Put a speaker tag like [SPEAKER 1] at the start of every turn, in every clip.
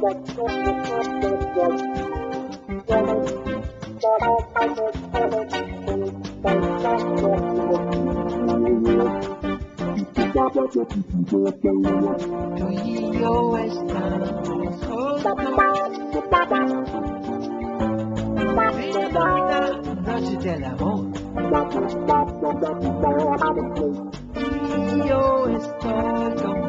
[SPEAKER 1] Yo estamos juntos.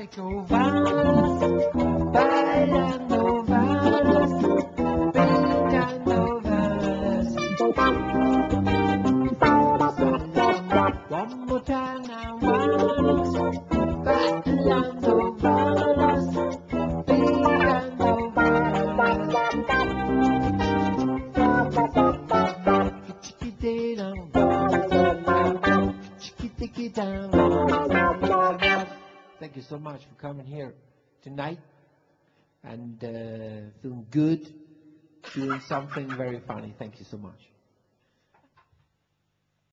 [SPEAKER 1] a vámonos, bailando, vámonos, bailando, vámonos. One more time now, bailando, bailando, vámonos. A bailar now. Everybody go Thank you so much for coming here tonight and uh, feeling good, doing something very funny. Thank you so much.